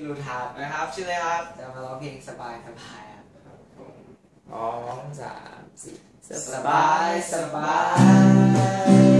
พี่รุนครับนะครับ ชื่อเลยครับ จะมาร้องเพลงสบายสบายครับสองสามสี่สบายสบาย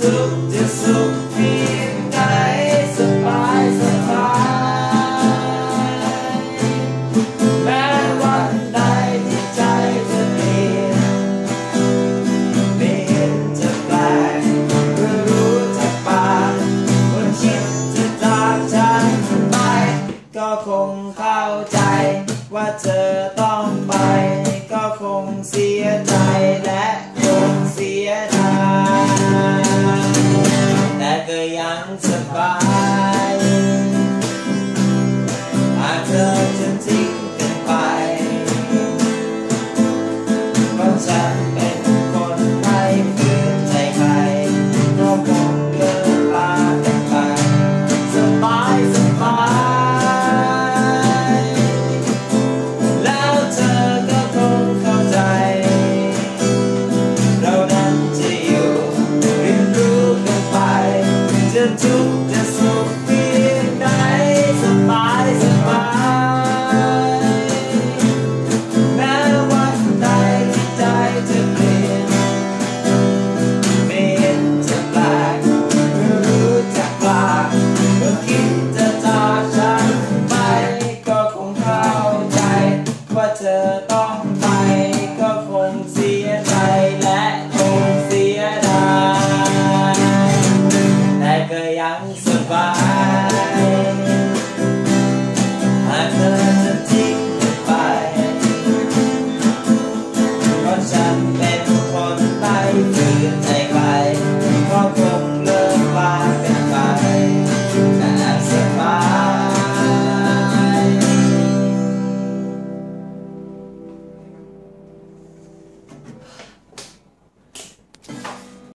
สุขจะสุขเพียงใดสบายสบายแม้วันใดที่ใจจะเปลี่ยนเปลี่ยนจะแปลกเพื่อรู้จากปากว่าคิดจะจากฉันไม่ก็คงเข้าใจว่าเธอ To. yang sabay